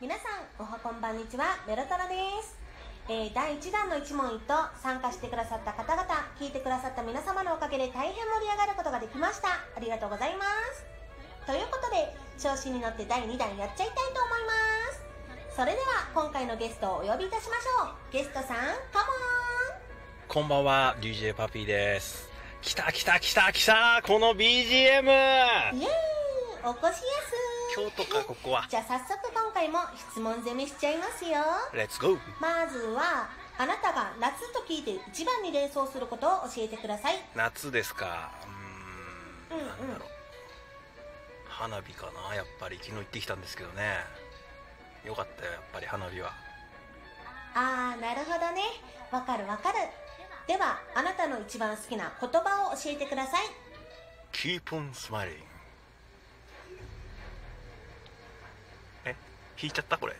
皆さんおはこんばんにちは。メロトラです、えー第1弾の一問一答参加してくださった方々聞いてくださった皆様のおかげで大変盛り上がることができました。ありがとうございます。ということで調子に乗って第2弾やっちゃいたいと思います。それでは今回のゲストをお呼びいたしましょう。ゲストさんカモこんばんは、DJ パピーです。来た来た来た来たこの BGM! イエーイお越しやす京都か、ここは。じゃあ早速今回も質問攻めしちゃいますよレッツゴーまずはあなたが夏と聞いて一番に連想することを教えてください夏ですか。うーん、うんうんなんだろう。花火かなやっぱり昨日行ってきたんですけどね。よかったよ、やっぱり花火は。あーなるほどねわかるわかるではあなたの一番好きな言葉を教えてください Keep on smiling. え弾いちゃったこれ？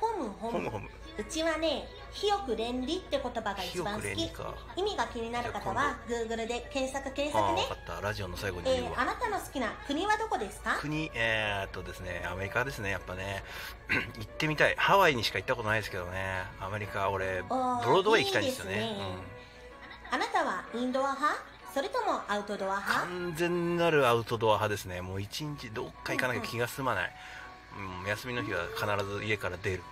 ホムホムホムホム。うちはね清く連理って言葉が一番好き意味が気になる方は Google で検索検索ねわかった。ラジオの最後にえ。ー、あなたの好きな国はどこですか？国、えー、っとですね、アメリカですね、やっぱね、行ってみたい。ハワイにしか行ったことないですけどね、アメリカ、俺、ブーロードウェイ行きたいんですよね。ねうん、あなたはインドア派？それともアウトドア派？完全なるアウトドア派ですね。もう一日どっか行かなきゃ気が済まない。うん、休みの日は必ず家から出る。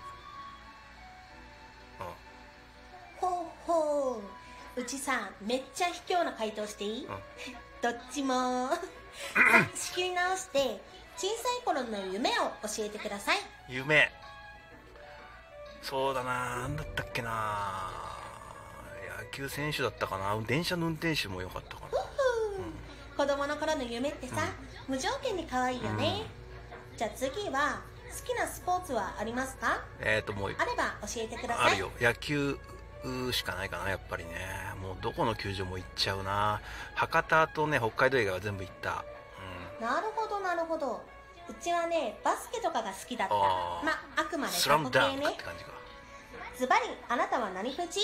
うほうほううちさめっちゃ卑怯な回答していい、ん、うん。どっちも仕切り直して小さい頃の夢を教えてください夢。そうだななんだったっけな野球選手だったかな。電車の運転手も良かったかな。子供の頃の夢ってさ、無条件に可愛いよね、じゃあ次は好きなスポーツはありますか？えー、っと、もう、あれば教えてください。あるよ。野球しかないかなやっぱりね。もうどこの球場も行っちゃうな。博多とね北海道以外は全部行った。なるほどなるほど。うちはねバスケとかが好きだった。あー。まあくまうんでスラムダン過去形ねクって感じか。ズバリあなたは何フェチ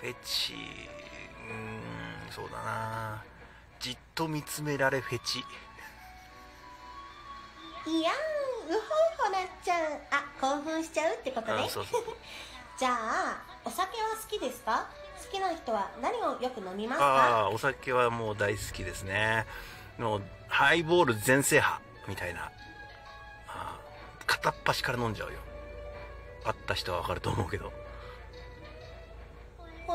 フェチ。うーんそうだな。じっと見つめられフェチ。いやんうほうほなっちゃうあ興奮しちゃうってことね。あそうそう。じゃあお酒は好きですか？好きな人は何をよく飲みますあか？あお酒はもう大好きですね。もうハイボール全制覇。みたいな。片っ端から飲んじゃうよ。会った人はわかると思うけど。ほ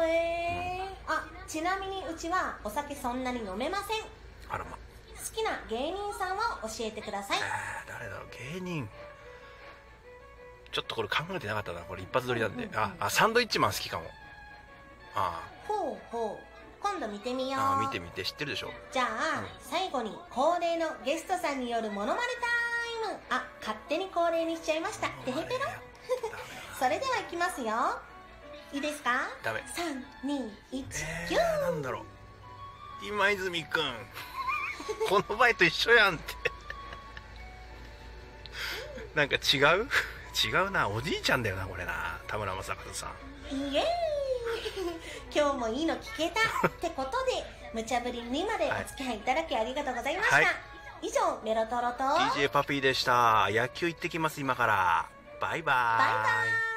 えーあちなみにうちはお酒そんなに飲めません。好あらま。きな芸人さんを教えてください。えー、誰だろう芸人。ちょっとこれ考えてなかったなこれ一発撮りなんで、うんうんうん。ああサンドイッチマン好きかも。あほうほう。今度見てみよう。ああ見てみて知ってるでしょ。じゃあ、うん。最後に恒例のゲストさんによるモノマネタイム。あ勝手に恒例にしちゃいました。てへぺろそれではいきますよいいですか？ダメ。321えキュー。ー、なんだろう。今泉くん この前と一緒やんって。なんか違う？違うな。おじいちゃんだよなこれな。田村正和さん。イエーイ。今日もいいの聞けた。ってことで無茶ぶりにまでお付き合いいただきありがとうございました、はい。以上メロトロと。DJ パピーでした。野球行ってきます今から。バイバーバイバイ